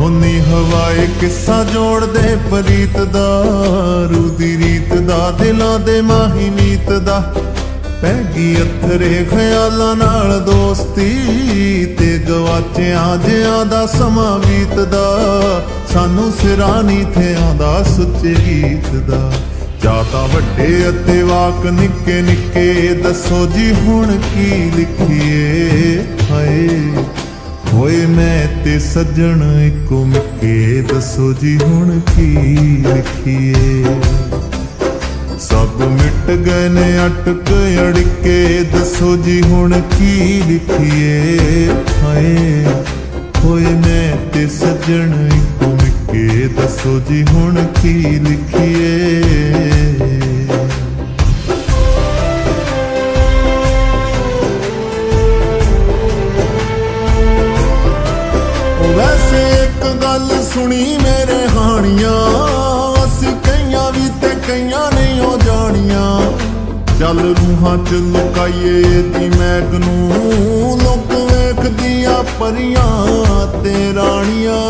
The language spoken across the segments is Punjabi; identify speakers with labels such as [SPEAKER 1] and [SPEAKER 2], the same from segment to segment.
[SPEAKER 1] ਹੁੰਨੀ ਹਵਾਏ ਕਿੱਸਾ ਜੋੜਦੇ ਪ੍ਰੀਤ ਦਾ, ਰੂਦੀ ਰੀਤ ਦਾ, ਦਿਲਾਂ ਦੇ ਮਾਹੀ ਨੀਤ ਦਾ। ਪੈ ਗਈ ਅਥਰੇ ਖਿਆਲਾਂ ਨਾਲ ਦੋਸਤੀ, ਤੇ ਗਵਾਚਿਆਂ ਜਿਆਂ ਦਾ ਸਮਾਂ ਬੀਤਦਾ। ਸਾਨੂੰ ਸਿਰਾਂ ਨੀ ਥਿਆਂ ਦਾ ਸੁੱਚੇ ਗੀਤ ਦਾ ਜਾਂ ਤਾਂ ਵੱਡੇ ਅਤੇ ਵਾਕ ਨਿੱਕੇ ਨਿੱਕੇ ਦੱਸੋ ਜੀ ਹੁਣ ਕੀ ਲਿਖੀਏ? ਹਾਏ। ਹੋਏ ਮੈਂ ਤੇ ਸੱਜਣ ਇੱਕੋ ਮਿੱਕੇ ਦੱਸੋ ਜੀ ਹੁਣ ਕੀ ਲਿਖੀਏ? ਸਭ ਮਿਟ ਗਏ ਨੇ, ਅਟਕ ਅੜਕੇ, ਦੱਸੋ ਜੀ ਹੁਣ ਕੀ ਲਿਖੀਏ? ਹਾਏ, ਹੋਏ ਮੈਂ ਤੇ ਸੱਜਣ ਇੱਕੋ ਮਿੱਕੇ ਦੱਸੋ ਜੀ ਹੁਣ ਕੀ ਲਿਖੀਏ? ਸੁਣੀ ਮੇਰੇ ਹਾਣੀਆਂ। ਅਸੀਂ ਕਈਆਂ ਵੀ ਤੇ ਕਈਆਂ ਨਹੀਂ ਹੋ ਜਾਣੀਆਂ। ਚੱਲ ਰੂਹਾਂ ਚ ਲੁਕਾਈਏ ਦੀ ਮੈਗ ਨੂੰ। ਲੋਕ ਵੇਖਦੀਆਂ ਪਰੀਆਂ ਤੇ ਰਾਣੀਆਂ।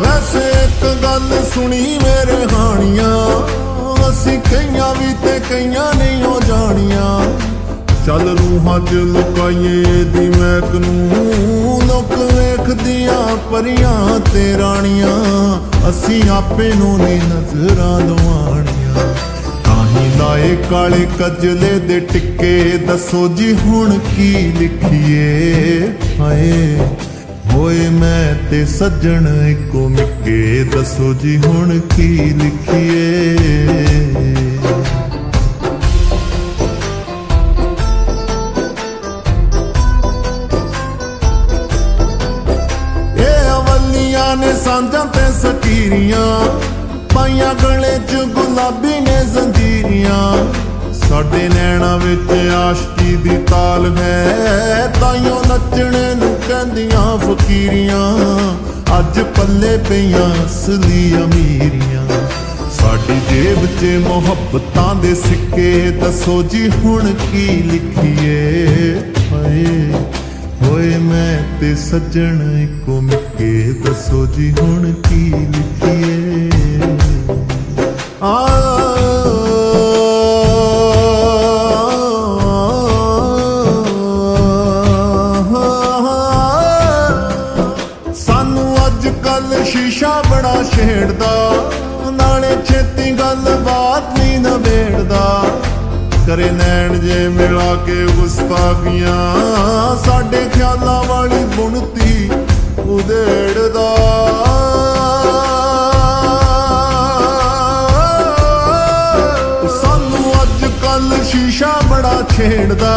[SPEAKER 1] ਵੈਸੇ ਇੱਕ ਗੱਲ ਸੁਣੀ ਮੇਰੇ ਹਾਣੀਆਂ। ਅਸੀਂ ਕਈਆਂ ਵੀ ਤੇ ਕਈਆਂ ਨਹੀਂ ਹੋ ਜਾਣੀਆਂ। ਚੱਲ ਰੂਹਾਂ ਚ ਲੁਕਾਈਏ ਦੀ ਮੈਕ ਨੂੰ। ਪਰੀਆਂ ਤੇ ਰਾਣੀਆਂ, ਅਸੀਂ ਆਪੇ ਨੂੰ ਨਹੀਂ ਨਜ਼ਰਾਂ ਦਵਾਣੀਆਂ ਕਾਹੀਂ ਲਾਏ ਕਾਲੇ ਕਜਲੇ ਦੇ ਟਿੱਕੇ, ਦੱਸੋ ਜੀ ਹੁਣ ਕੀ ਲਿਖੀਏ? ਹਾਏ, ਹੋਏ ਮੈਂ ਤੇ ਸੱਜਣ ਇੱਕੋ ਮਿੱਕੇ, ਦੱਸੋ ਜੀ ਹੁਣ ਕੀ ਲਿਖੀਏ? ਸਾਂਝਾਂ ਤੇ ਸਕੀਰੀਆਂ, ਪਾਈਆਂ ਗਲੇ 'ਚ ਗੁਲਾਬੀ ਨੇ ਜ਼ੰਜੀਰੀਆਂ। ਸਾਡੇ ਨੈਣਾ ਵਿੱਚ ਆਸ਼ਕੀ ਦੀ ਤਾਲ ਹੈ, ਤਾਈਓ ਨੱਚਣੇ ਨੂੰ ਕਹਿੰਦੀਆਂ ਫਕੀਰੀਆਂ। ਅੱਜ ਪੱਲੇ ਪਈਆਂ ਅਸਲੀ ਅਮੀਰੀਆਂ। ਸਾਡੀ ਜੇਬ 'ਚ ਮੁਹੱਬਤਾਂ ਦੇ ਸਿੱਕੇ, ਦੱਸੋ ਜੀ ਹੁਣ ਕੀ ਲਿਖੀਏ? ਹਾਏ, ਹੋਏ ਮੈਂ ਤੇ ਸੱਜਣ ਇੱਕੋ ਮਿੱਕੇ ਦੱਸੋ ਜੀ ਹੁਣ ਕੀ ਲਿਖੀਏ? ਆ ਸਾਨੂੰ ਅੱਜ ਕੱਲ ਸ਼ੀਸ਼ਾ ਬੜਾ ਛੇੜਦਾ। ਨਾਲੇ ਛੇਤੀ ਗੱਲਬਾਤ ਬਾਤ ਨਹੀਂ ਨਵੇੜਦਾ ਕਰੇ ਨੈਣ ਜੇ ਮਿਲਾ ਕੇ ਗੁਸਤਾਖੀਆਂ ਸਾਡੇ ਖਿਆਲਾਂ ਵਾਲੀ ਬੁਣਤੀ ਉਧੇੜਦਾ ਸਾਨੂੰ ਅੱਜ ਕੱਲ ਸ਼ੀਸ਼ਾ ਬੜਾ ਛੇੜਦਾ,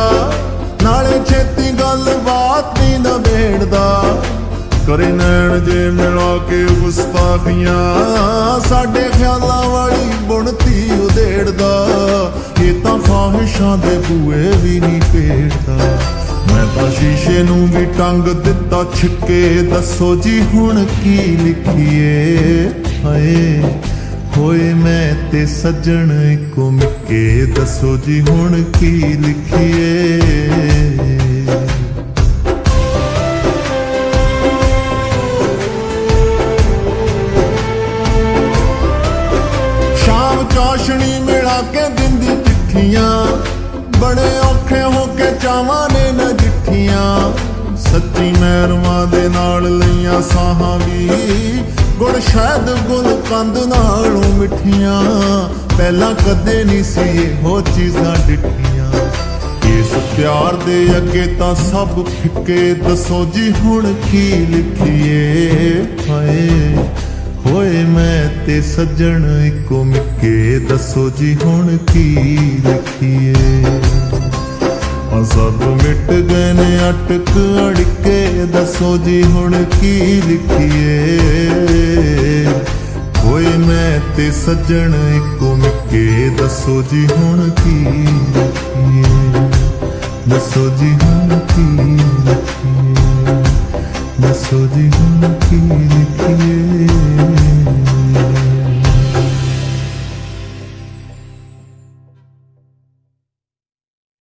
[SPEAKER 1] ਨਾਲੇ ਛੇਤੀ ਗੱਲਬਾਤ ਨਹੀਂ ਨਵੇੜਦਾ। ਕਰੇ ਨੈਣ ਜੇ ਮਿਲਾ ਕੇ ਗੁਸਤਾਖੀਆਂ, ਸਾਡੇ ਖਿਆਲਾਂ ਵਾਲੀ ਬੁਣਤੀ ਉਦੇੜਦਾ। ਇਹ ਤਾਂ ਫਾਹਿਸ਼ਾਂ ਦੇ ਬੂਏ ਵੀ ਨਹੀਂ ਪੇੜਦਾ ਤਾਂ ਸ਼ੀਸ਼ੇ ਨੂੰ ਵੀ ਟੰਗ ਦਿੱਤਾ, ਛਿੱਕੇ ਦੱਸੋ ਜੀ ਹੁਣ ਕੀ ਲਿਖੀਏ? ਹਾਏ, ਹੋਏ ਮੈਂ ਤੇ ਸੱਜਣ ਇੱਕੋ ਮਿੱਕੇ, ਦੱਸੋ ਜੀ ਹੁਣ ਕੀ ਲਿਖੀਏ? ਸ਼ਾਮ ਚਾਸ਼ਣੀ ਮਿਲਾ ਕੇ ਦਿੰਦੀ ਚਿੱਠੀਆਂ, ਬੜੇ ਔਖੇ ਹੋ ਕੇ ਚਾਵਾਂ ਨੇ ਨਜਿੱਠੀਆਂ। ਸੱਚੀ ਮਹਿਰਮਾਂ ਦੇ ਨਾਲ ਲਈਆਂ ਸਾਹਾਂ ਵੀ। ਗੁੜ ਸ਼ਾਇਦ ਗੁਲ ਕੰਦ ਨਾਲੋਂ ਮਿੱਠੀਆਂ। ਪਹਿਲਾਂ ਕਦੇ ਨਹੀਂ ਸੀ ਇਹੋ ਚੀਜ਼ਾਂ ਡਿੱਠੀਆਂ। ਇਸ ਪਿਆਰ ਦੇ ਅੱਗੇ ਤਾਂ ਸਭ ਫਿੱਕੇ। ਦੱਸੋ ਜੀ ਹੁਣ ਕੀ ਲਿਖੀਏ? ਹਾਏ, ਹੋਏ ਮੈਂ ਤੇ ਸੱਜਣ ਇੱਕੋ ਮਿੱਕੇ। ਦੱਸੋ ਜੀ ਹੁਣ ਕੀ ਲਿਖੀਏ? ਆ ਸਭ ਮਿਟ ਗਏ ਨੇ ਅਟਕ ਅੜਕੇ। ਦੱਸੋ ਜੀ, ਹੁਣ ਕੀ ਲਿਖੀਏ? ਕੋਈ ਮੈਂ ਤੇ ਸੱਜਣ ਇੱਕੋ ਮਿੱਕੇ। ਦੱਸੋ ਜੀ, ਹੁਣ ਕੀ ਲਿਖੀਏ? ਦੱਸੋ ਜੀ, ਹੁਣ ਕੀ ਲਿਖੀਏ? ਦੱਸੋ ਜੀ, ਹੁਣ ਕੀ ਲਿਖੀਏ?